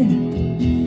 it?